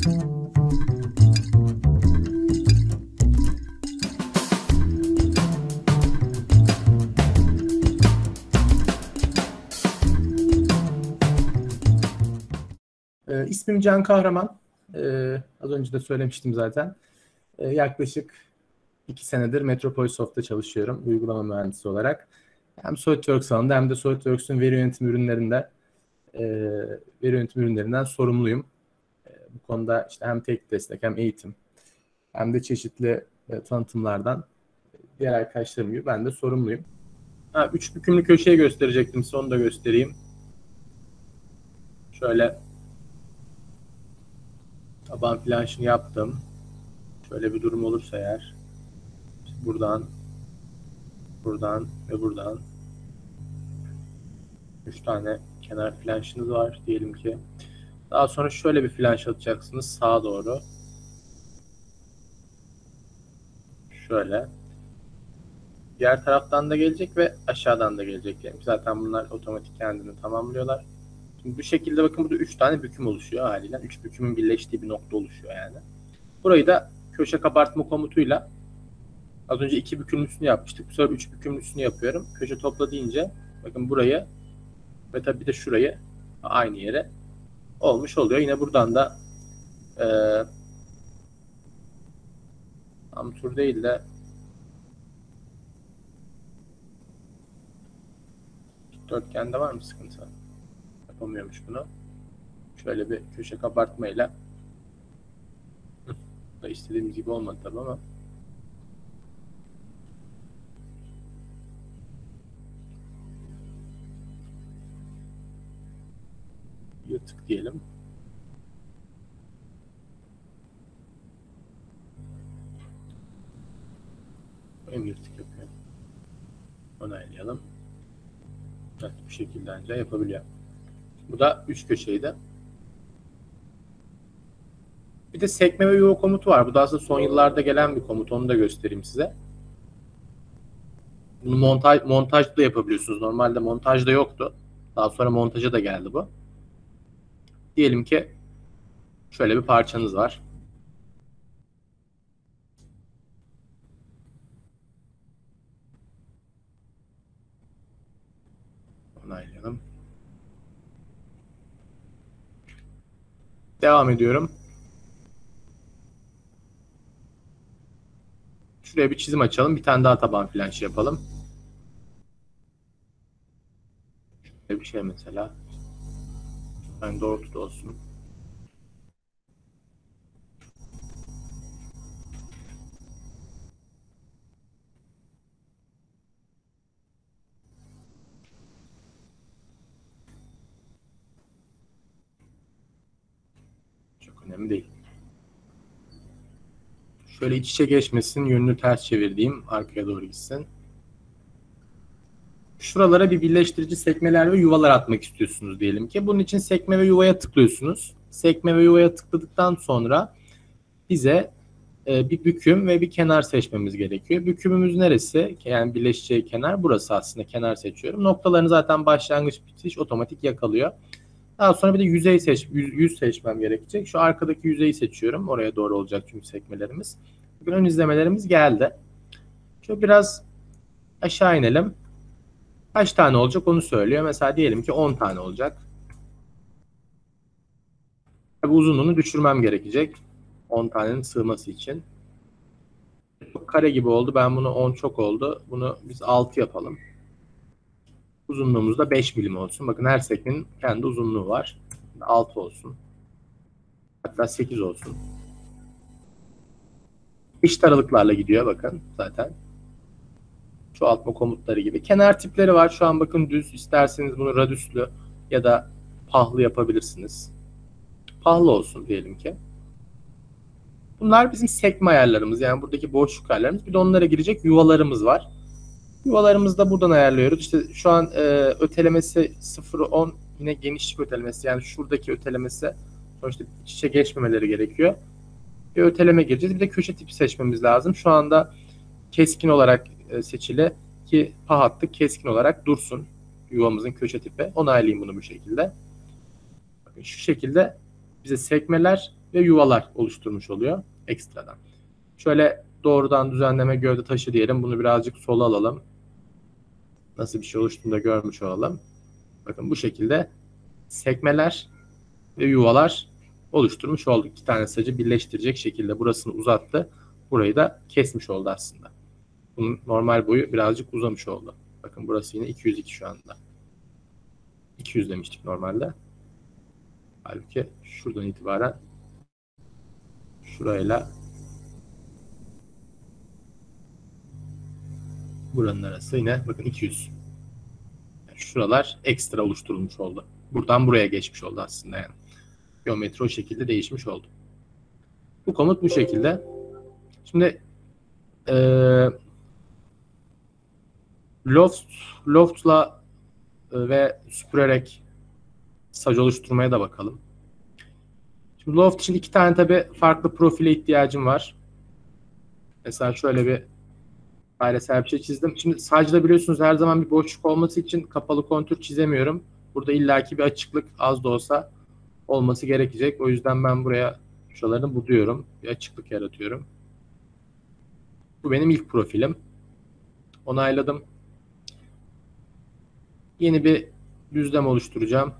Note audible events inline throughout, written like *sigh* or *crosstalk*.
Ee, ismim Can Kahraman. Ee, az önce de söylemiştim zaten. Ee, yaklaşık iki senedir Metropolisoft'ta çalışıyorum uygulama mühendisi olarak. Hem SolidWorks alanında hem de SolidWorks'ün veri yönetim ürünlerinde e, veri yönetim ürünlerinden sorumluyum. Bu konuda işte hem tek destek hem eğitim hem de çeşitli e, tanıtımlardan diğer arkadaşlarım gibi ben de sorumluyum. Ha, üç bükümlü köşeyi gösterecektim. Onu da göstereyim. Şöyle taban flanşını yaptım. Şöyle bir durum olursa eğer buradan buradan ve buradan üç tane kenar flanşınız var diyelim ki. Daha sonra şöyle bir flanş atacaksınız sağa doğru. Şöyle. Diğer taraftan da gelecek ve aşağıdan da gelecek. Yani zaten bunlar otomatik kendini tamamlıyorlar. Şimdi bu şekilde bakın burada 3 tane büküm oluşuyor haliyle. 3 bükümün birleştiği bir nokta oluşuyor yani. Burayı da köşe kabartma komutuyla az önce 2 bükümlüsünü yapmıştık. Bu sefer 3 bükümlüsünü yapıyorum. Köşe topla deyince bakın burayı ve tabii de şurayı aynı yere olmuş oluyor. Yine buradan da e, tam tur değil de dörtgende var mı sıkıntı? Yapamıyormuş bunu. Şöyle bir köşe kabartmayla da istediğimiz gibi olmadı tabi ama yırtık diyelim. Hem yırtık yapıyor. Onaylayalım. Evet, bu şekilde ancak yapabiliyor. Bu da üç köşeydi. Bir de sekme ve yuva komutu var. Bu da aslında son yıllarda gelen bir komut. Onu da göstereyim size. Bunu montaj, montajda da yapabiliyorsunuz. Normalde montajda yoktu. Daha sonra montaja da geldi bu. Diyelim ki şöyle bir parçanız var. Onaylayalım. Devam ediyorum. Şuraya bir çizim açalım. Bir tane daha taban flanşı yapalım. Şöyle bir şey mesela. Yani doğrultuda olsun. Çok önemli değil. Şöyle iç içe geçmesin, yönünü ters çevirdiğim arkaya doğru gitsin. Şuralara bir birleştirici sekmeler ve yuvalar atmak istiyorsunuz diyelim ki. Bunun için sekme ve yuvaya tıklıyorsunuz. Sekme ve yuvaya tıkladıktan sonra bize e, bir büküm ve bir kenar seçmemiz gerekiyor. Bükümümüz neresi? Yani birleşeceği kenar burası aslında. Kenar seçiyorum. Noktalarını zaten başlangıç bitiş otomatik yakalıyor. Daha sonra bir de yüzey seç, yüz, yüz seçmem gerekecek. Şu arkadaki yüzeyi seçiyorum. Oraya doğru olacak çünkü sekmelerimiz. Ön izlemelerimiz geldi. Şöyle biraz aşağı inelim. Kaç tane olacak onu söylüyor. Mesela diyelim ki 10 tane olacak. Tabii uzunluğunu düşürmem gerekecek. 10 tanenin sığması için. Kare gibi oldu. Ben bunu 10 çok oldu. Bunu biz 6 yapalım. Uzunluğumuz da 5 milim olsun. Bakın her sekmenin kendi uzunluğu var. 6 olsun. Hatta 8 olsun. Eşit aralıklarla gidiyor bakın zaten. Çoğaltma komutları gibi. Kenar tipleri var. Şu an bakın düz. İsterseniz bunu radüslü ya da pahlı yapabilirsiniz. Pahlı olsun diyelim ki. Bunlar bizim sekme ayarlarımız. Yani buradaki boşluk ayarlarımız. Bir de onlara girecek yuvalarımız var. Yuvalarımızı da buradan ayarlıyoruz. İşte şu an e, ötelemesi 0-10 yine genişlik ötelemesi. Yani şuradaki ötelemesi sonuçta iç içe geçmemeleri gerekiyor. Bir öteleme gireceğiz. Bir de köşe tipi seçmemiz lazım. Şu anda keskin olarak e, seçili ki pah keskin olarak dursun. Yuvamızın köşe tipi. Onaylayayım bunu bu şekilde. Bakın şu şekilde bize sekmeler ve yuvalar oluşturmuş oluyor ekstradan. Şöyle doğrudan düzenleme gövde taşı diyelim. Bunu birazcık sola alalım. Nasıl bir şey oluştuğunu da görmüş olalım. Bakın bu şekilde sekmeler ve yuvalar oluşturmuş olduk. İki tane sacı birleştirecek şekilde burasını uzattı. Burayı da kesmiş oldu aslında. Bunun normal boyu birazcık uzamış oldu. Bakın burası yine 202 şu anda. 200 demiştik normalde. Halbuki şuradan itibaren şurayla buranın arası yine bakın 200. Yani şuralar ekstra oluşturulmuş oldu. Buradan buraya geçmiş oldu aslında yani. Geometri o şekilde değişmiş oldu. Bu komut bu şekilde. Şimdi ee, loft loftla ve süpürerek sac oluşturmaya da bakalım. Şimdi loft için iki tane tabi farklı profile ihtiyacım var. Mesela şöyle bir dairesel bir şey çizdim. Şimdi sacda biliyorsunuz her zaman bir boşluk olması için kapalı kontür çizemiyorum. Burada illaki bir açıklık az da olsa olması gerekecek. O yüzden ben buraya şuralarını buluyorum. Bir açıklık yaratıyorum. Bu benim ilk profilim. Onayladım. Yeni bir düzlem oluşturacağım.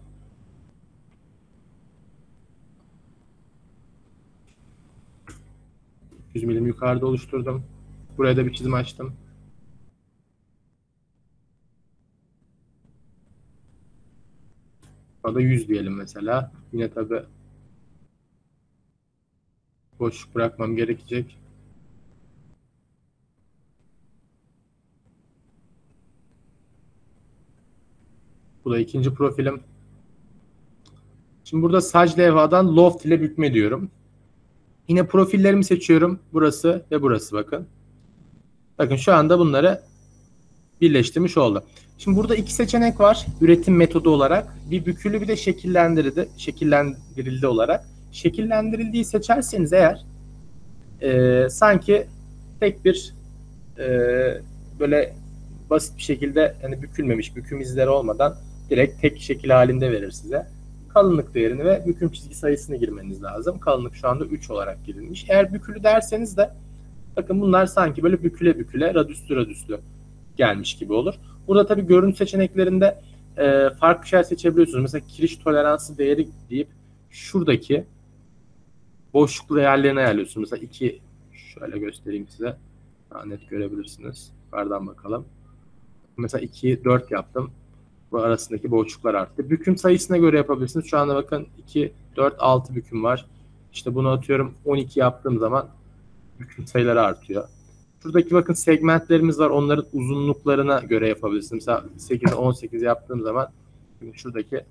100 milim yukarıda oluşturdum. Buraya da bir çizim açtım. Burada 100 diyelim mesela. Yine tabi boş bırakmam gerekecek. Bu da ikinci profilim. Şimdi burada sac levhadan loft ile bükme diyorum. Yine profillerimi seçiyorum. Burası ve burası bakın. Bakın şu anda bunları birleştirmiş oldu. Şimdi burada iki seçenek var üretim metodu olarak. Bir bükülü bir de şekillendirildi, şekillendirildi olarak. Şekillendirildiği seçerseniz eğer e, sanki tek bir e, böyle basit bir şekilde hani bükülmemiş, büküm izleri olmadan direkt tek şekil halinde verir size kalınlık değerini ve büküm çizgi sayısını girmeniz lazım. Kalınlık şu anda 3 olarak girilmiş. Eğer bükülü derseniz de bakın bunlar sanki böyle büküle büküle radüslü radüslü gelmiş gibi olur. Burada tabii görüntü seçeneklerinde e, farklı şeyler seçebiliyorsunuz. Mesela kiriş toleransı değeri deyip şuradaki boşluklu değerlerini ayarlıyorsunuz. Mesela 2 şöyle göstereyim size. Daha net görebilirsiniz. Yukarıdan bakalım. Mesela 2'yi 4 yaptım arasındaki boşluklar arttı. Büküm sayısına göre yapabilirsiniz. Şu anda bakın 2, 4, 6 büküm var. İşte bunu atıyorum 12 yaptığım zaman büküm sayıları artıyor. Şuradaki bakın segmentlerimiz var. Onların uzunluklarına göre yapabilirsiniz. Mesela 8, 18 yaptığım zaman şuradaki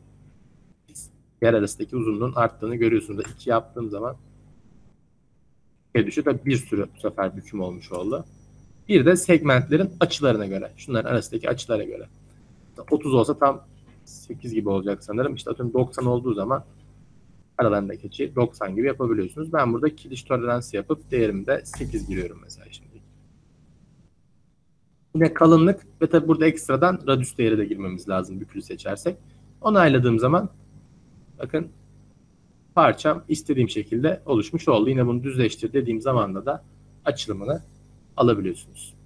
yer arasındaki uzunluğun arttığını görüyorsunuz. 2 yaptığım zaman düşüyor. Tabii bir sürü bu sefer büküm olmuş oldu. Bir de segmentlerin açılarına göre. Şunların arasındaki açılara göre. 30 olsa tam 8 gibi olacak sanırım. İşte atıyorum 90 olduğu zaman aralarındaki açıyı 90 gibi yapabiliyorsunuz. Ben burada kiliş toleransı yapıp değerimi de 8 giriyorum mesela şimdi. Yine kalınlık ve tabi burada ekstradan radius değeri de girmemiz lazım bükülü seçersek. Onayladığım zaman bakın parçam istediğim şekilde oluşmuş oldu. Yine bunu düzleştir dediğim zamanda da açılımını alabiliyorsunuz.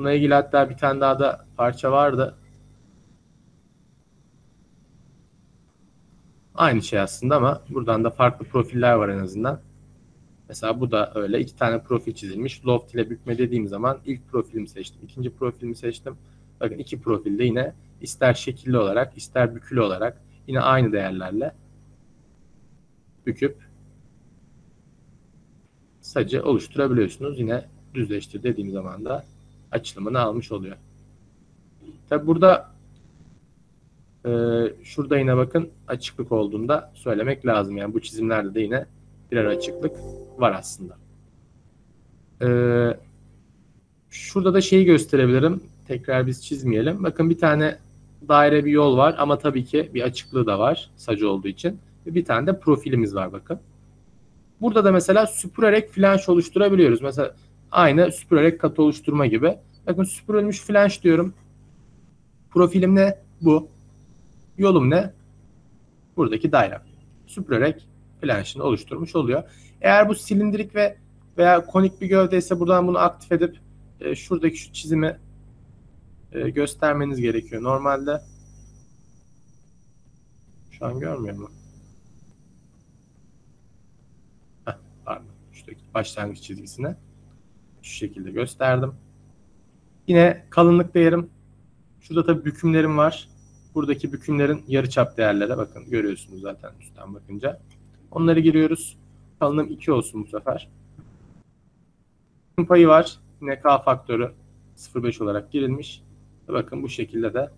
Bununla ilgili hatta bir tane daha da parça vardı. Aynı şey aslında ama buradan da farklı profiller var en azından. Mesela bu da öyle. iki tane profil çizilmiş. Loft ile bükme dediğim zaman ilk profilimi seçtim. ikinci profilimi seçtim. Bakın iki profilde yine ister şekilli olarak ister bükülü olarak yine aynı değerlerle büküp sacı oluşturabiliyorsunuz. Yine düzleştir dediğim zaman da açılımını almış oluyor. Tabi burada e, şurada yine bakın açıklık olduğunda söylemek lazım. Yani bu çizimlerde de yine birer açıklık var aslında. E, şurada da şeyi gösterebilirim. Tekrar biz çizmeyelim. Bakın bir tane daire bir yol var ama tabii ki bir açıklığı da var sacı olduğu için. Bir tane de profilimiz var bakın. Burada da mesela süpürerek flanş oluşturabiliyoruz. Mesela Aynı süpürerek kat oluşturma gibi. Bakın süpürülmüş flanş diyorum. Profilim ne? Bu. Yolum ne? buradaki daire. Süpürerek flanşını oluşturmuş oluyor. Eğer bu silindirik ve veya konik bir gövde ise buradan bunu aktif edip e, şuradaki şu çizimi e, göstermeniz gerekiyor. Normalde şu an görmüyor mu? Heh, pardon. Şuradaki başlangıç çizgisine şu şekilde gösterdim. Yine kalınlık değerim. Şurada tabii bükümlerim var. Buradaki bükümlerin yarıçap değerlere bakın görüyorsunuz zaten üstten bakınca. Onları giriyoruz. Kalınlığım 2 olsun bu sefer. Payı var. Yine K faktörü 0.5 olarak girilmiş. Bakın bu şekilde de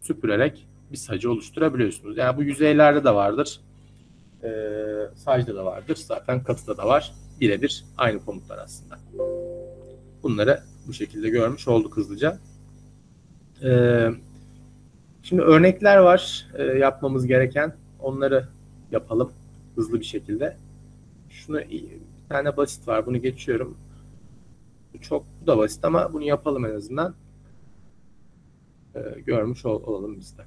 süpürerek bir sacı oluşturabiliyorsunuz. Yani bu yüzeylerde de vardır. Ee, sacda da vardır. Zaten katıda da var. Birebir aynı komutlar aslında. Bunları bu şekilde görmüş olduk hızlıca. Ee, şimdi örnekler var e, yapmamız gereken. Onları yapalım hızlı bir şekilde. Şunu bir tane basit var. Bunu geçiyorum. Çok bu da basit ama bunu yapalım en azından. Ee, görmüş ol, olalım biz de.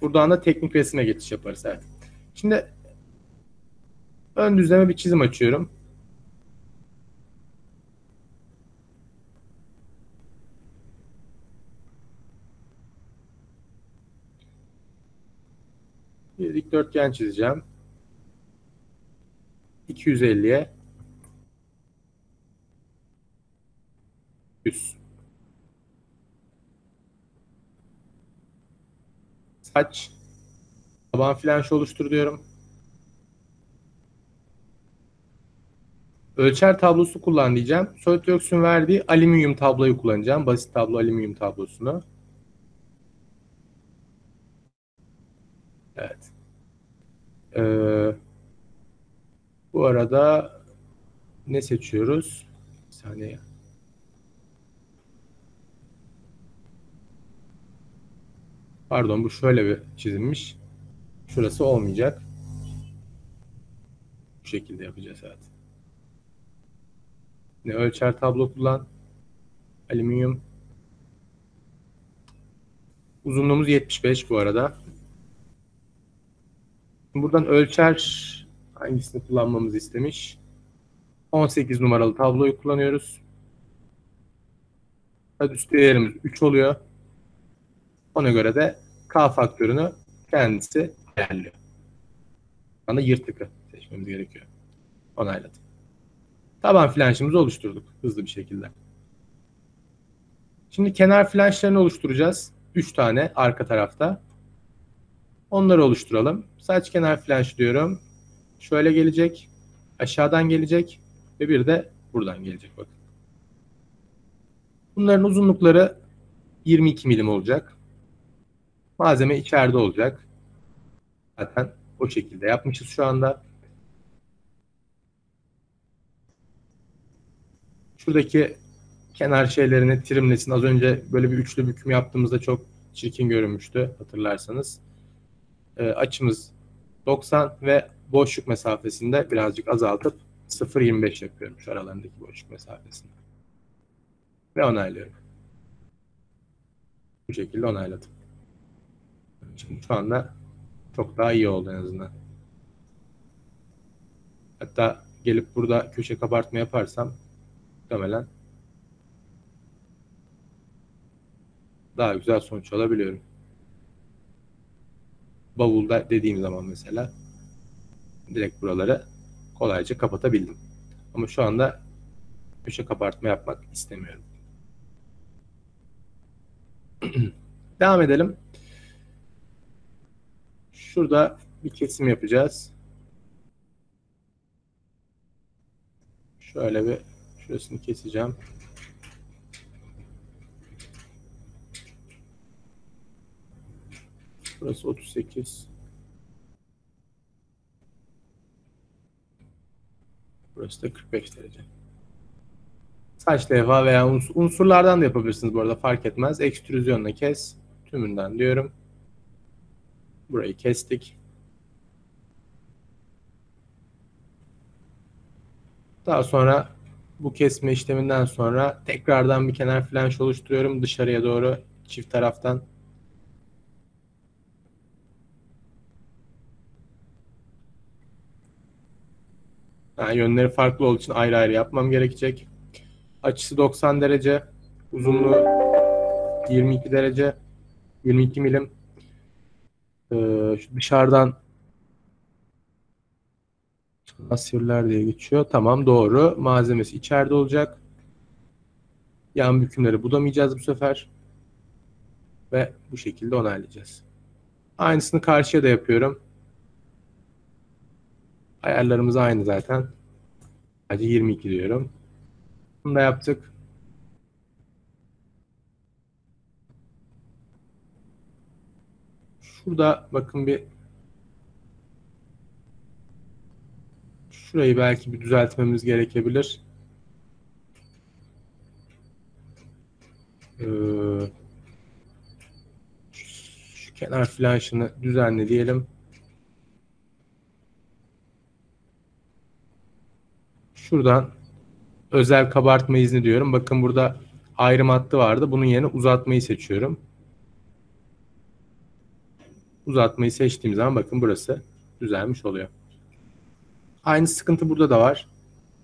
Buradan da teknik resime geçiş yaparız. Evet. Şimdi ön düzleme bir çizim açıyorum. Bir dikdörtgen çizeceğim. 250'ye 100. Saç taban flanşı oluştur diyorum. Ölçer tablosu kullan diyeceğim. SolidWorks'un verdiği alüminyum tabloyu kullanacağım. Basit tablo alüminyum tablosunu. Evet. Ee, bu arada ne seçiyoruz? Bir saniye. Pardon bu şöyle bir çizilmiş. Şurası olmayacak. Bu şekilde yapacağız evet. Ne ölçer tablo kullan. Alüminyum. Uzunluğumuz 75 bu arada. Buradan ölçer hangisini kullanmamızı istemiş. 18 numaralı tabloyu kullanıyoruz. Üst değerimiz 3 oluyor. Ona göre de K faktörünü kendisi ayarlıyor. Bana yırtıkı seçmemiz gerekiyor. Onayladım. Taban flanşımızı oluşturduk hızlı bir şekilde. Şimdi kenar flanşlarını oluşturacağız. 3 tane arka tarafta. Onları oluşturalım. Saç kenar flanş diyorum. Şöyle gelecek. Aşağıdan gelecek. Ve bir de buradan gelecek bakın. Bunların uzunlukları 22 milim olacak. Malzeme içeride olacak. Zaten o şekilde yapmışız şu anda. Şuradaki kenar şeylerini trimlesin. Az önce böyle bir üçlü büküm yaptığımızda çok çirkin görünmüştü hatırlarsanız. E, açımız 90 ve boşluk mesafesinde birazcık azaltıp 0.25 yapıyorum şu aralarındaki boşluk mesafesini. Ve onaylıyorum. Bu şekilde onayladım. Şimdi şu anda çok daha iyi oldu en azından. Hatta gelip burada köşe kabartma yaparsam muhtemelen daha güzel sonuç alabiliyorum. Bavulda dediğim zaman mesela direkt buraları kolayca kapatabildim. Ama şu anda köşe kabartma yapmak istemiyorum. *clears throat* Devam edelim. Şurada bir kesim yapacağız. Şöyle bir şurasını keseceğim. Burası 38. Burası da 45 derece. Saç levha veya unsurlardan da yapabilirsiniz bu arada fark etmez. Ekstrüzyonla kes. Tümünden diyorum. Burayı kestik. Daha sonra Bu kesme işleminden sonra tekrardan bir kenar flanş oluşturuyorum dışarıya doğru çift taraftan. Yani yönleri farklı olduğu için ayrı ayrı yapmam gerekecek. Açısı 90 derece, uzunluğu 22 derece, 22 milim. Şu dışarıdan asirler diye geçiyor. Tamam doğru. Malzemesi içeride olacak. Yan bükümleri budamayacağız bu sefer. Ve bu şekilde onaylayacağız. Aynısını karşıya da yapıyorum. Ayarlarımız aynı zaten. Sadece 22 diyorum. Bunu da yaptık. Şurada bakın bir şurayı belki bir düzeltmemiz gerekebilir. Ee, şu kenar flanşını düzenle diyelim. Şuradan özel kabartma izni diyorum. Bakın burada ayrım hattı vardı. Bunun yerine uzatmayı seçiyorum. Uzatmayı seçtiğim zaman bakın burası düzelmiş oluyor. Aynı sıkıntı burada da var.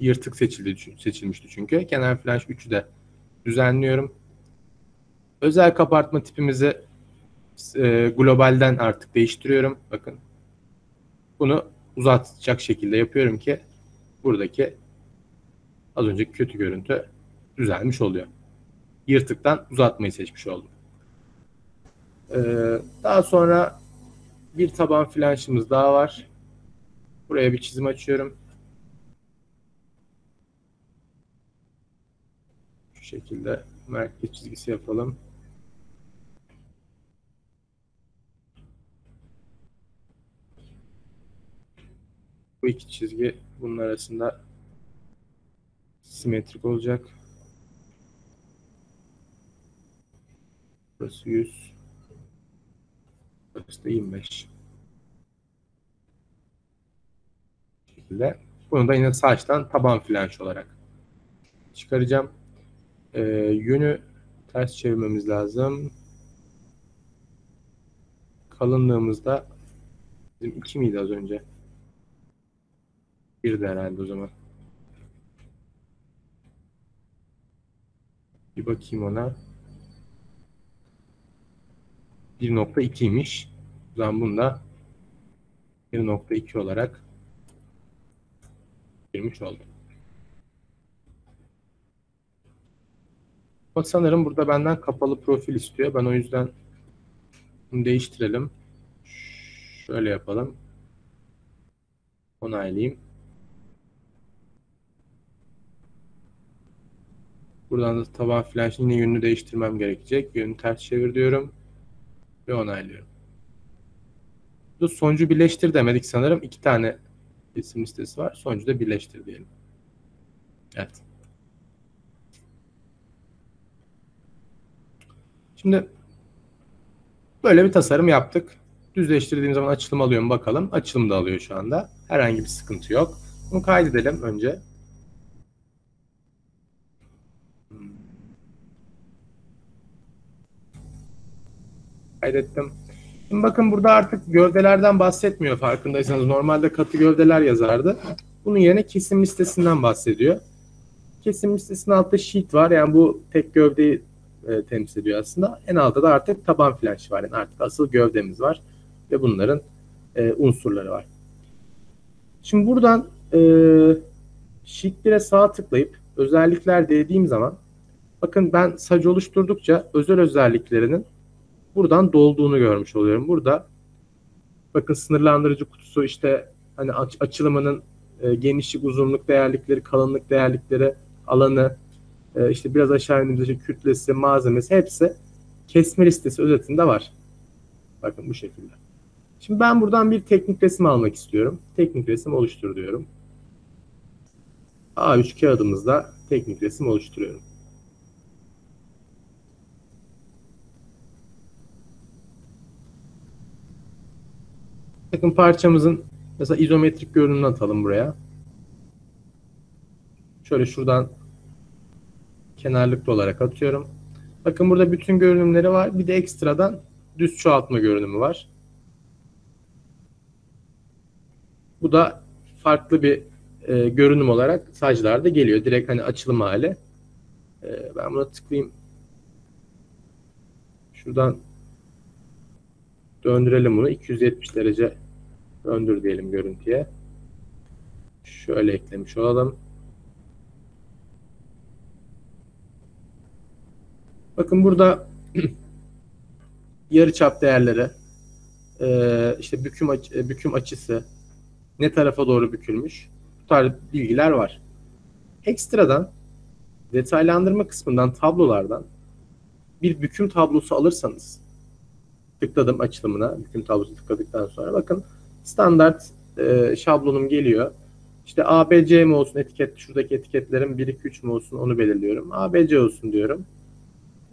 Yırtık seçildi, seçilmişti çünkü. Kenar flash 3'ü de düzenliyorum. Özel kabartma tipimizi e, globalden artık değiştiriyorum. Bakın. Bunu uzatacak şekilde yapıyorum ki buradaki az önceki kötü görüntü düzelmiş oluyor. Yırtıktan uzatmayı seçmiş oldum. Ee, daha sonra bir taban flanşımız daha var. Buraya bir çizim açıyorum. Şu şekilde merkez çizgisi yapalım. Bu iki çizgi bunun arasında simetrik olacak. Burası 100. Burası da 25. şekilde. Bunu da yine saçtan taban flanş olarak çıkaracağım. Ee, yönü ters çevirmemiz lazım. Kalınlığımızda bizim 2 miydi az önce? 1 de herhalde o zaman. Bir bakayım ona. 1.2'ymiş. O zaman bunu da 1.2 olarak girmiş oldu. Ama sanırım burada benden kapalı profil istiyor. Ben o yüzden bunu değiştirelim. Şöyle yapalım. Onaylayayım. Buradan da taban flash yine yönünü değiştirmem gerekecek. Yönü ters çevir diyorum. Ve onaylıyorum. Bu sonucu birleştir demedik sanırım. İki tane isim listesi var. Sonucu da birleştir diyelim. Evet. Şimdi böyle bir tasarım yaptık. Düzleştirdiğim zaman açılım alıyor mu bakalım. Açılım da alıyor şu anda. Herhangi bir sıkıntı yok. Bunu kaydedelim önce. Kaydettim. Şimdi bakın burada artık gövdelerden bahsetmiyor farkındaysanız. Normalde katı gövdeler yazardı. Bunun yerine kesim listesinden bahsediyor. Kesim listesinin altta sheet var. Yani bu tek gövdeyi e, temsil ediyor aslında. En altta da artık taban flanş var. Yani artık asıl gövdemiz var. Ve bunların e, unsurları var. Şimdi buradan e, sheetlere sağ tıklayıp özellikler dediğim zaman bakın ben sac oluşturdukça özel özelliklerinin buradan dolduğunu görmüş oluyorum. Burada bakın sınırlandırıcı kutusu işte hani aç, açılımının e, genişlik, uzunluk değerlikleri, kalınlık değerlikleri, alanı, e, işte biraz aşağı indiğimizde işte kütlesi, malzemesi hepsi kesme listesi özetinde var. Bakın bu şekilde. Şimdi ben buradan bir teknik resim almak istiyorum. Teknik resim oluştur diyorum. A3 kağıdımızda teknik resim oluşturuyorum. Bakın parçamızın mesela izometrik görünümünü atalım buraya. Şöyle şuradan kenarlıklı olarak atıyorum. Bakın burada bütün görünümleri var. Bir de ekstradan düz çoğaltma görünümü var. Bu da farklı bir e, görünüm olarak saclarda geliyor. Direkt hani açılım hali. E, ben buna tıklayayım. Şuradan döndürelim bunu. 270 derece döndür diyelim görüntüye. Şöyle eklemiş olalım. Bakın burada *clears throat* yarı çap değerleri, e, işte büküm açı, büküm açısı, ne tarafa doğru bükülmüş, bu tarz bilgiler var. Ekstradan detaylandırma kısmından tablolardan bir büküm tablosu alırsanız tıkladım açılımına büküm tablosu tıkladıktan sonra bakın standart e, şablonum geliyor. İşte ABC mi olsun etiket şuradaki etiketlerin 1 2 3 mü olsun onu belirliyorum. ABC olsun diyorum.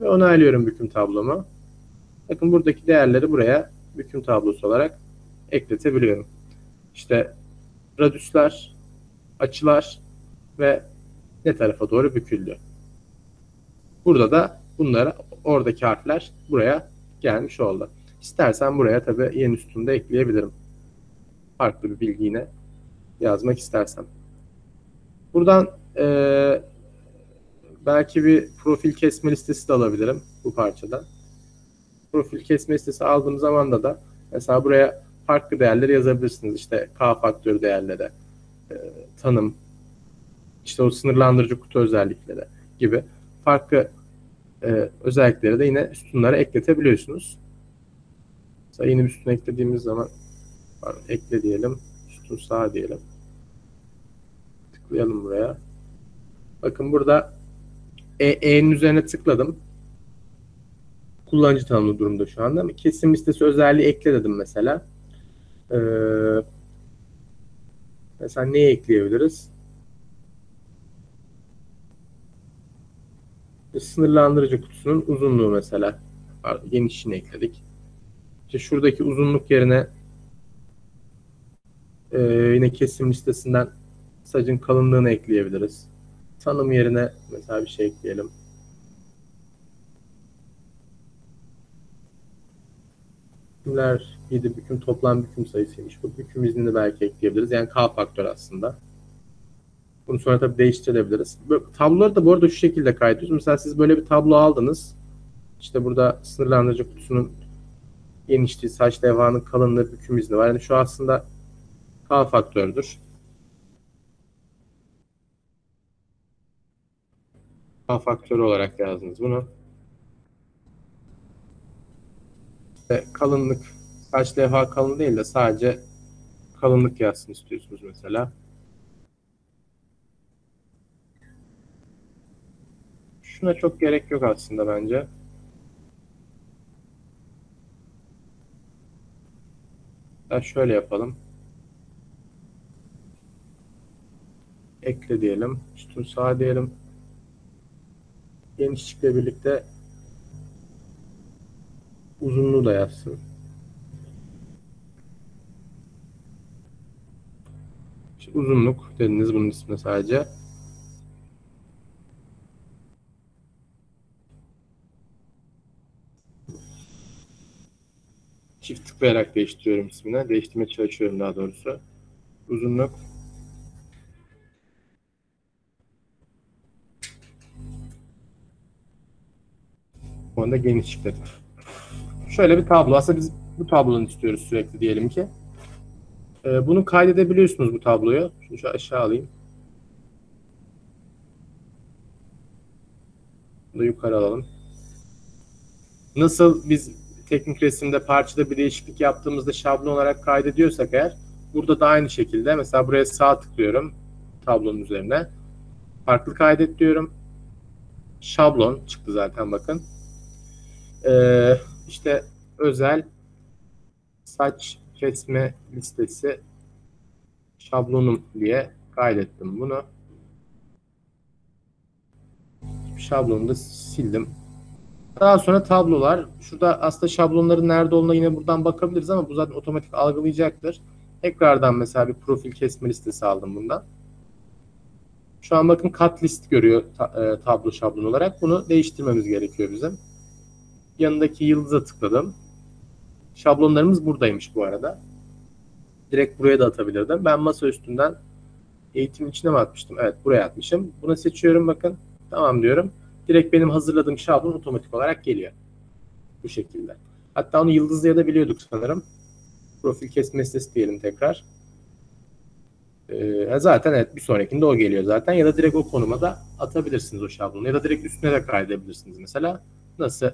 Ve onaylıyorum büküm tablomu. Bakın buradaki değerleri buraya büküm tablosu olarak ekletebiliyorum. İşte radüsler, açılar ve ne tarafa doğru büküldü. Burada da bunlara oradaki harfler buraya gelmiş oldu. İstersen buraya tabi yeni üstünde ekleyebilirim. Farklı bir bilgi yazmak istersem. Buradan e, belki bir profil kesme listesi de alabilirim bu parçadan. Profil kesme listesi aldığım zaman da da mesela buraya farklı değerleri yazabilirsiniz. İşte K faktörü değerleri, e, tanım, işte o sınırlandırıcı kutu özellikleri gibi farklı e, özellikleri de yine sütunlara ekletebiliyorsunuz. Mesela yeni bir sütun eklediğimiz zaman pardon, ekle diyelim. Sütun sağ diyelim. Tıklayalım buraya. Bakın burada e, E'nin üzerine tıkladım. Kullanıcı tanımlı durumda şu anda. Ama kesim listesi özelliği ekle dedim mesela. Ee, mesela neyi ekleyebiliriz? Sınırlandırıcı kutusunun uzunluğu mesela. Genişini ekledik. İşte şuradaki uzunluk yerine e, yine kesim listesinden sacın kalınlığını ekleyebiliriz. Tanım yerine mesela bir şey ekleyelim. Bükümler 7 büküm toplam büküm sayısıymış. Bu büküm iznini belki ekleyebiliriz. Yani K faktör aslında. Bunu sonra tabii değiştirebiliriz. Böyle, tabloları da bu arada şu şekilde kaydediyoruz. Mesela siz böyle bir tablo aldınız. İşte burada sınırlandırıcı kutusunun genişliği, saç levhanın kalınlığı, büküm izni var. Yani şu aslında K faktördür. Faktörü olarak yazdınız bunu. İşte kalınlık, saç levha kalın değil de sadece kalınlık yazsın istiyorsunuz mesela. Şuna çok gerek yok aslında bence. Ya şöyle yapalım. Ekle diyelim. Sütun sağ diyelim. Genişlikle birlikte uzunluğu da yazsın. İşte uzunluk dediniz bunun ismi sadece. Çift tıklayarak değiştiriyorum ismini. Değiştirmeye çalışıyorum daha doğrusu. Uzunluk. Bu anda genişlik dedim. Şöyle bir tablo. Aslında biz bu tablonu istiyoruz sürekli diyelim ki. Ee, bunu kaydedebiliyorsunuz bu tabloyu. Şunu şu aşağı alayım. Bunu yukarı alalım. Nasıl biz teknik resimde parçada bir değişiklik yaptığımızda şablon olarak kaydediyorsak eğer burada da aynı şekilde mesela buraya sağ tıklıyorum tablonun üzerine. Farklı kaydet diyorum. Şablon çıktı zaten bakın. Ee, işte özel saç kesme listesi şablonum diye kaydettim bunu. Şablonu da sildim. Daha sonra tablolar. Şurada aslında şablonların nerede olduğuna yine buradan bakabiliriz ama bu zaten otomatik algılayacaktır. Tekrardan mesela bir profil kesme listesi aldım bundan. Şu an bakın kat list görüyor e, tablo şablon olarak. Bunu değiştirmemiz gerekiyor bizim. Yanındaki yıldıza tıkladım. Şablonlarımız buradaymış bu arada. Direkt buraya da atabilirdim. Ben masa üstünden eğitim içine mi atmıştım? Evet buraya atmışım. Bunu seçiyorum bakın. Tamam diyorum. Direkt benim hazırladığım şablon otomatik olarak geliyor. Bu şekilde. Hatta onu yıldızlayabiliyorduk sanırım. Profil kesme listesi diyelim tekrar. Ee, zaten evet bir sonrakinde o geliyor zaten. Ya da direkt o konuma da atabilirsiniz o şablonu. Ya da direkt üstüne de kaydedebilirsiniz mesela. Nasıl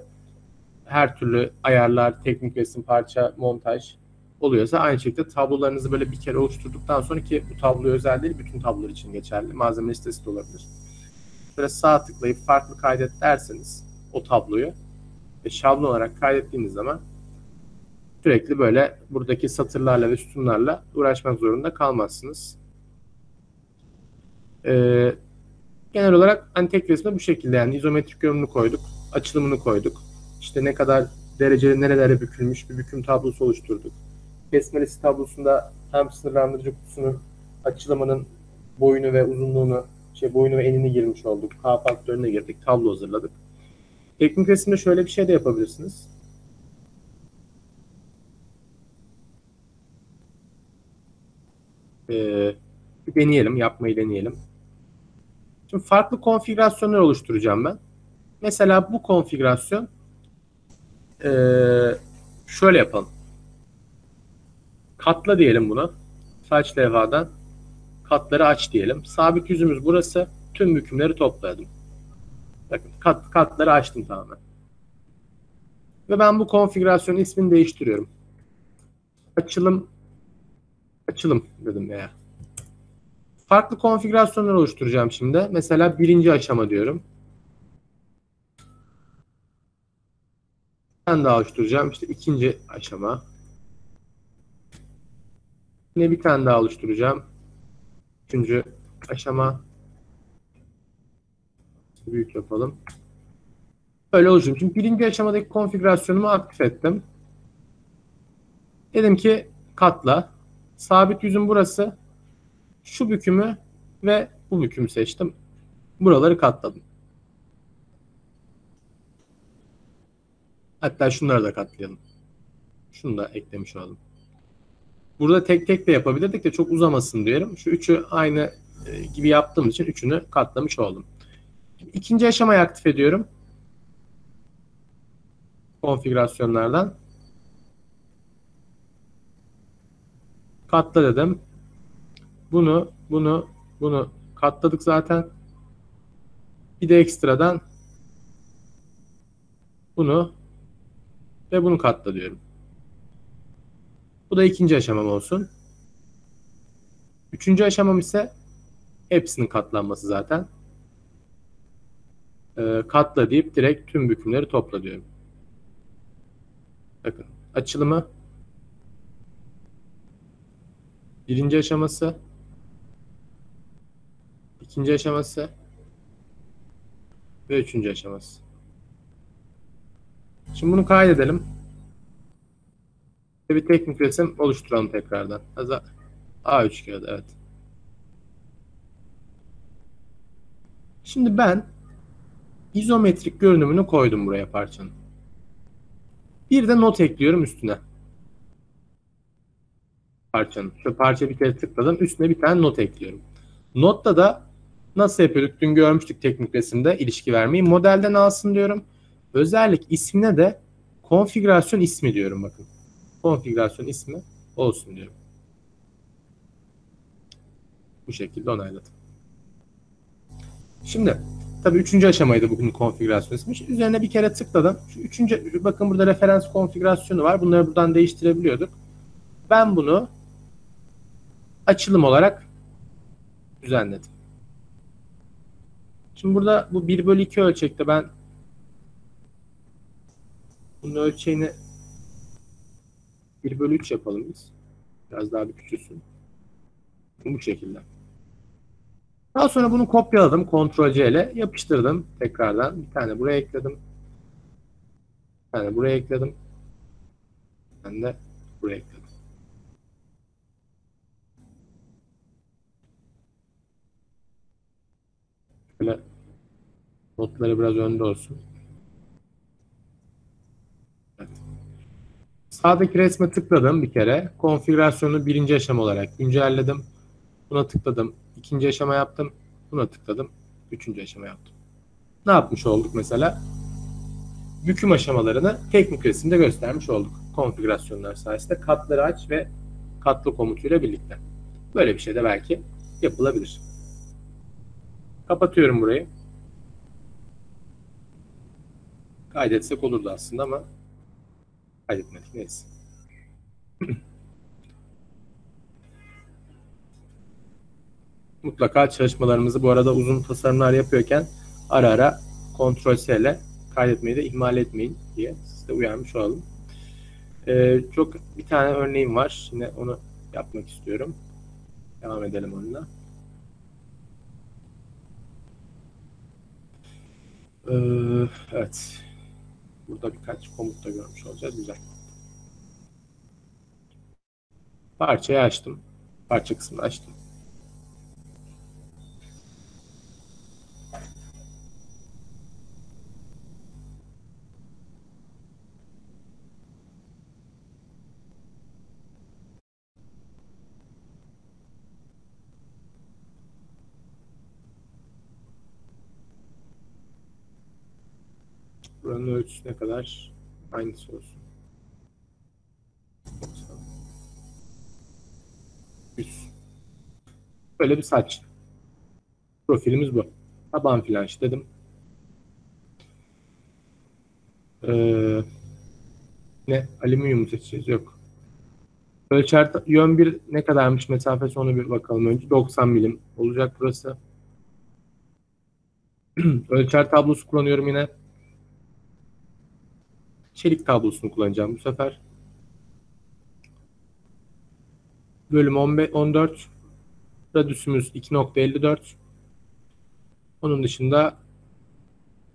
her türlü ayarlar, teknik resim, parça, montaj oluyorsa aynı şekilde tablolarınızı böyle bir kere oluşturduktan sonra ki bu tablo özel değil, bütün tablolar için geçerli. Malzeme listesi de olabilir. Böyle sağ tıklayıp farklı kaydet derseniz o tabloyu ve şablon olarak kaydettiğiniz zaman sürekli böyle buradaki satırlarla ve sütunlarla uğraşmak zorunda kalmazsınız. Ee, genel olarak hani tek resme bu şekilde yani izometrik görünümünü koyduk, açılımını koyduk. İşte ne kadar dereceli nerelere bükülmüş bir büküm tablosu oluşturduk. Kesmelisi tablosunda hem sınırlandırıcı kutusunun açılımının boyunu ve uzunluğunu, şey boyunu ve enini girmiş olduk. K faktörüne girdik, tablo hazırladık. Teknik resimde şöyle bir şey de yapabilirsiniz. Ee, deneyelim, yapmayı deneyelim. Şimdi farklı konfigürasyonlar oluşturacağım ben. Mesela bu konfigürasyon ee, şöyle yapalım. Katla diyelim bunu. Saç levhadan katları aç diyelim. Sabit yüzümüz burası. Tüm bükümleri topladım. Bakın kat, katları açtım tamamen. Ve ben bu konfigürasyonun ismini değiştiriyorum. Açılım açılım dedim ya. Farklı konfigürasyonlar oluşturacağım şimdi. Mesela birinci aşama diyorum. Ben daha oluşturacağım. İşte ikinci aşama. Yine bir tane daha oluşturacağım. Üçüncü aşama. Büyük yapalım. Böyle oluşturayım. Şimdi birinci aşamadaki konfigürasyonumu aktif ettim. Dedim ki katla. Sabit yüzüm burası. Şu bükümü ve bu bükümü seçtim. Buraları katladım. Hatta şunları da katlayalım. Şunu da eklemiş olalım. Burada tek tek de yapabilirdik de çok uzamasın diyorum. Şu üçü aynı e, gibi yaptığım için üçünü katlamış oldum. İkinci aşamayı aktif ediyorum. Konfigürasyonlardan. Katla dedim. Bunu, bunu, bunu katladık zaten. Bir de ekstradan bunu ve bunu katla diyorum. Bu da ikinci aşamam olsun. Üçüncü aşamam ise hepsinin katlanması zaten. Ee, katla deyip direkt tüm bükümleri topla diyorum. Bakın açılımı birinci aşaması ikinci aşaması ve üçüncü aşaması. Şimdi bunu kaydedelim. Ve bir teknik resim oluşturalım tekrardan. Haza A3 kağıdı evet. Şimdi ben izometrik görünümünü koydum buraya parçanın. Bir de not ekliyorum üstüne. Parçanın. Şu parça bir kere tıkladım. Üstüne bir tane not ekliyorum. Notta da nasıl yapıyorduk? Dün görmüştük teknik resimde ilişki vermeyi. Modelden alsın diyorum. Özellik ismine de konfigürasyon ismi diyorum bakın. Konfigürasyon ismi olsun diyorum. Bu şekilde onayladım. Şimdi tabii üçüncü aşamaydı bugün konfigürasyon ismi. Üzerine bir kere tıkladım. Şu üçüncü bakın burada referans konfigürasyonu var. Bunları buradan değiştirebiliyorduk. Ben bunu açılım olarak düzenledim. Şimdi burada bu 1 bölü 2 ölçekte ben bunun ölçeğini 1 bölü 3 yapalım biz. Biraz daha bir küçülsün. Bu şekilde. Daha sonra bunu kopyaladım. Ctrl C ile yapıştırdım tekrardan. Bir tane buraya ekledim. Bir tane buraya ekledim. Bir tane de buraya ekledim. Böyle notları biraz önde olsun. Evet. Sağdaki resme tıkladım bir kere. Konfigürasyonu birinci aşama olarak güncelledim. Buna tıkladım. İkinci aşama yaptım. Buna tıkladım. Üçüncü aşama yaptım. Ne yapmış olduk mesela? Büküm aşamalarını teknik resimde göstermiş olduk. Konfigürasyonlar sayesinde katları aç ve katlı komutuyla birlikte. Böyle bir şey de belki yapılabilir. Kapatıyorum burayı. Kaydetsek olurdu aslında ama kaydetmedik. Neyse. *clears throat* Mutlaka çalışmalarımızı bu arada uzun tasarımlar yapıyorken ara ara kontrol S ile kaydetmeyi de ihmal etmeyin diye size uyarmış olalım. Ee, çok bir tane örneğim var. Yine onu yapmak istiyorum. Devam edelim onunla. Ee, evet. Burada birkaç komut da görmüş olacağız. Güzel. Parçayı açtım. Parça kısmını açtım. Buranın ölçüsü ne kadar? Aynısı olsun. 100. Böyle bir saç. Profilimiz bu. Taban flanş dedim. Ee, ne? Alüminyum seçeceğiz? Yok. Ölçer yön bir ne kadarmış mesafesi onu bir bakalım önce. 90 milim olacak burası. *clears throat* Ölçer tablosu kullanıyorum yine. Çelik tablosunu kullanacağım bu sefer. Bölüm 15, 14. Radüsümüz 2.54. Onun dışında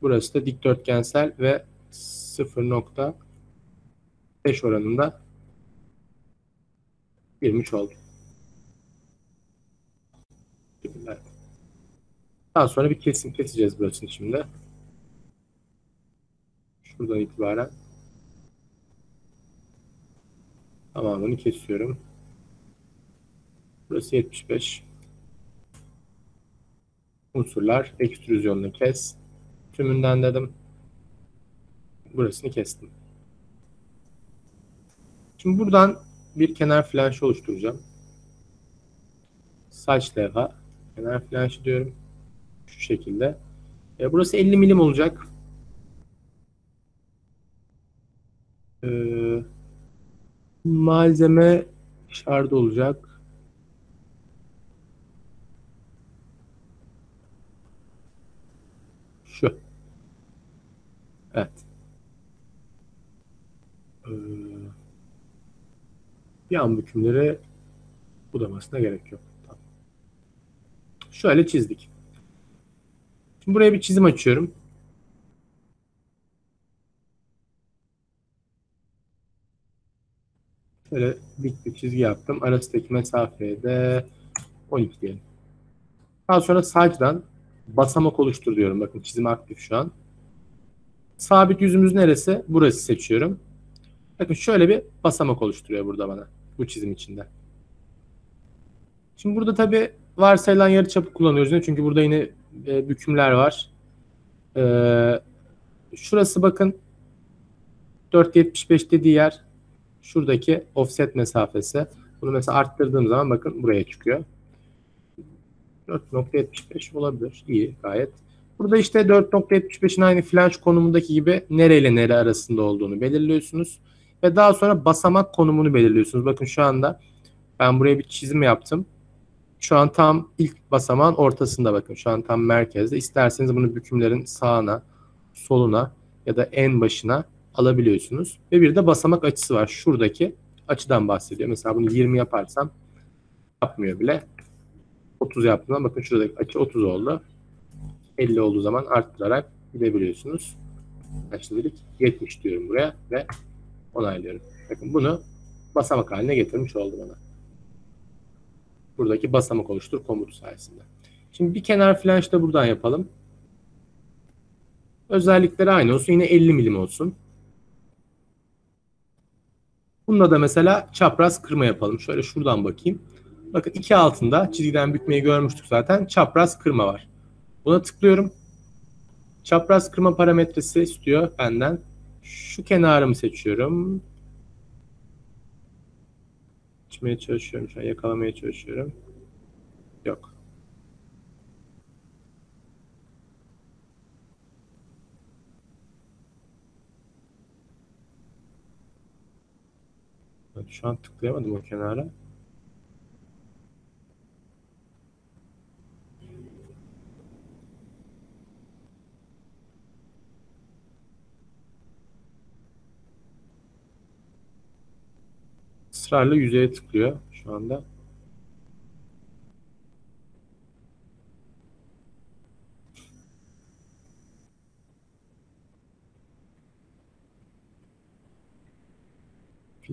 burası da dikdörtgensel ve 0.5 oranında 23 oldu. Daha sonra bir kesim keseceğiz burasını şimdi. Şuradan itibaren Tamamını kesiyorum. Burası 75. Unsurlar ekstrüzyonunu kes. Tümünden dedim. Burasını kestim. Şimdi buradan bir kenar flanşı oluşturacağım. Saç levha. Kenar flanşı diyorum. Şu şekilde. E, burası 50 milim olacak. Ee, malzeme dışarıda olacak. Şu. Evet. Ee, yan bükümleri budamasına gerek yok. Tamam. Şöyle çizdik. Şimdi buraya bir çizim açıyorum. Şöyle dik bir çizgi yaptım. Arasındaki mesafeye de 12 diyelim. Daha sonra sağdan basamak oluştur diyorum. Bakın çizim aktif şu an. Sabit yüzümüz neresi? Burası seçiyorum. Bakın şöyle bir basamak oluşturuyor burada bana. Bu çizim içinde. Şimdi burada tabi varsayılan yarıçapı kullanıyoruz. Çünkü burada yine e, bükümler var. E, şurası bakın 4.75 dediği yer şuradaki offset mesafesi. Bunu mesela arttırdığım zaman bakın buraya çıkıyor. 4.75 olabilir. İyi gayet. Burada işte 4.75'in aynı flanş konumundaki gibi nereyle nere arasında olduğunu belirliyorsunuz. Ve daha sonra basamak konumunu belirliyorsunuz. Bakın şu anda ben buraya bir çizim yaptım. Şu an tam ilk basamağın ortasında bakın. Şu an tam merkezde. İsterseniz bunu bükümlerin sağına, soluna ya da en başına alabiliyorsunuz. Ve bir de basamak açısı var. Şuradaki açıdan bahsediyor. Mesela bunu 20 yaparsam yapmıyor bile. 30 yaptığımda bakın şuradaki açı 30 oldu. 50 olduğu zaman arttırarak gidebiliyorsunuz. Dedik? 70 diyorum buraya ve onaylıyorum. Bakın bunu basamak haline getirmiş oldu bana. Buradaki basamak oluştur komutu sayesinde. Şimdi bir kenar flanş da buradan yapalım. Özellikleri aynı olsun. Yine 50 milim olsun. Bunda da mesela çapraz kırma yapalım. Şöyle şuradan bakayım. Bakın iki altında çizgiden bükmeyi görmüştük zaten. Çapraz kırma var. Buna tıklıyorum. Çapraz kırma parametresi istiyor benden. Şu kenarımı seçiyorum. Açmaya çalışıyorum. Şu an yakalamaya çalışıyorum. Yok. Evet, şu an tıklayamadım o kenara. ısrarla yüzeye tıklıyor şu anda.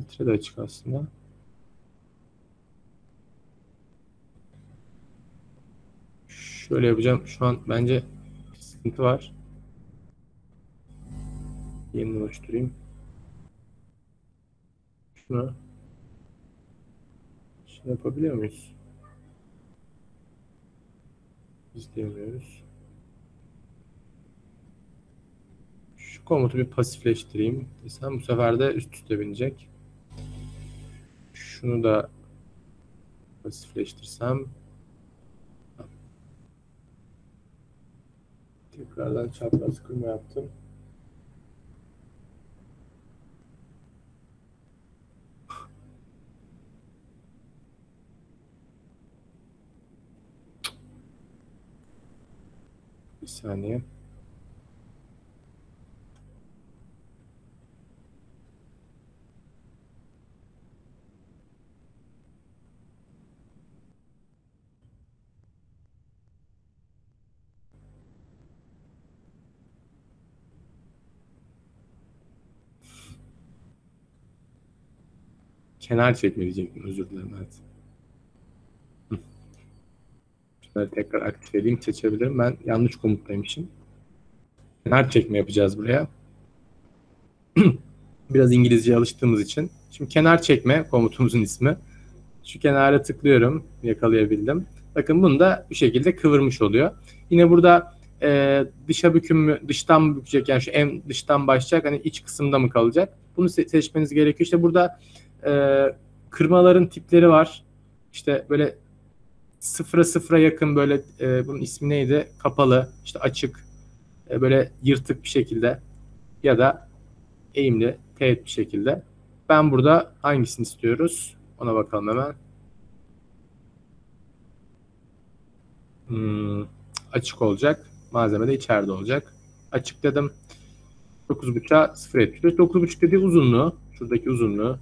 Filtre de açık aslında. Şöyle yapacağım. Şu an bence sıkıntı var. Yeniden oluşturayım. Şunu şey yapabiliyor muyuz? İzleyemiyoruz. Şu komutu bir pasifleştireyim. Desem bu sefer de üst üste binecek. Şunu da pasifleştirsem tekrardan çapraz kırma yaptım. Bir saniye. Kenar çekme diyecektim. Özür dilerim. Evet. Şunları tekrar aktif edeyim. Seçebilirim. Ben yanlış komuttaymışım. Kenar çekme yapacağız buraya. *clears throat* Biraz İngilizce alıştığımız için. Şimdi kenar çekme komutumuzun ismi. Şu kenara tıklıyorum. Yakalayabildim. Bakın bunu da bu şekilde kıvırmış oluyor. Yine burada e, dışa büküm mü, dıştan mı bükecek yani şu en dıştan başlayacak hani iç kısımda mı kalacak? Bunu seçmeniz gerekiyor. İşte burada e, kırmaların tipleri var. İşte böyle sıfıra sıfıra yakın böyle e, bunun ismi neydi? Kapalı, işte açık, e, böyle yırtık bir şekilde ya da eğimli, teğet bir şekilde. Ben burada hangisini istiyoruz? Ona bakalım hemen. Hmm, açık olacak. Malzeme de içeride olacak. Açık dedim. 9.5'a 0.75. 9.5 dediği uzunluğu. Şuradaki uzunluğu.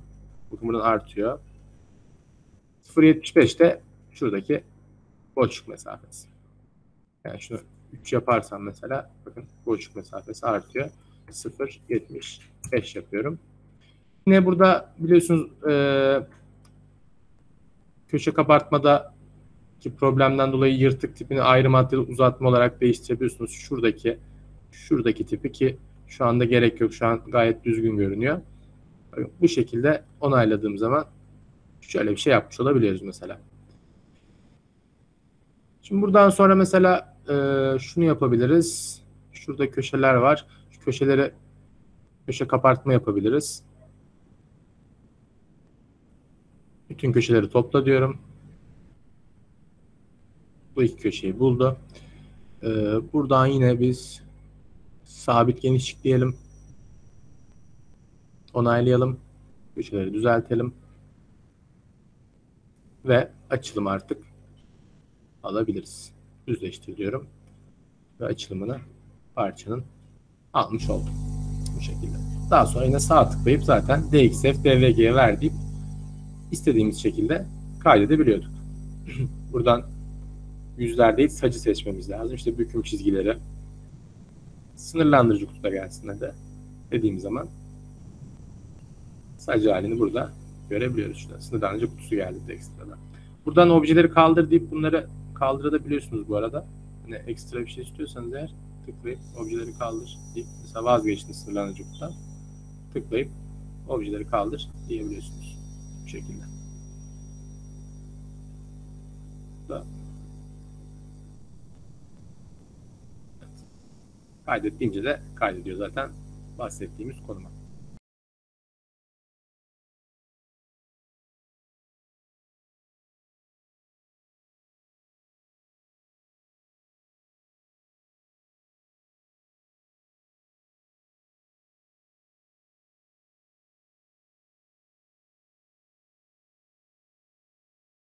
Bakın buradan artıyor. 0.75 de şuradaki boşluk mesafesi. Yani şunu 3 yaparsam mesela bakın boşluk mesafesi artıyor. 0.75 yapıyorum. Yine burada biliyorsunuz e, köşe kabartmada ki problemden dolayı yırtık tipini ayrı maddeli uzatma olarak değiştirebiliyorsunuz. Şuradaki şuradaki tipi ki şu anda gerek yok. Şu an gayet düzgün görünüyor. Bu şekilde onayladığım zaman şöyle bir şey yapmış olabiliyoruz mesela. Şimdi buradan sonra mesela e, şunu yapabiliriz. Şurada köşeler var. Şu köşelere köşe kapartma yapabiliriz. Bütün köşeleri topla diyorum. Bu iki köşeyi buldu. E, buradan yine biz sabit genişlik diyelim. Onaylayalım. Köşeleri düzeltelim. Ve açılım artık alabiliriz. Düzleştir diyorum. Ve açılımını parçanın almış oldum. Bu şekilde. Daha sonra yine sağ tıklayıp zaten DXF, DVG'ye ver istediğimiz şekilde kaydedebiliyorduk. *clears throat* Buradan yüzler değil sacı seçmemiz lazım. İşte büküm çizgileri. Sınırlandırıcı kutuda gelsin de dediğim zaman sacı halini burada görebiliyoruz. Şurada sınırlandırıcı kutusu geldi de ekstrada. Buradan objeleri kaldır deyip bunları kaldırabiliyorsunuz bu arada. Hani ekstra bir şey istiyorsanız eğer tıklayıp objeleri kaldır deyip mesela vazgeçtiniz sınırlanıcı kutudan. Tıklayıp objeleri kaldır diyebiliyorsunuz. Bu şekilde. Da. Kaydet deyince de kaydediyor zaten bahsettiğimiz konuma.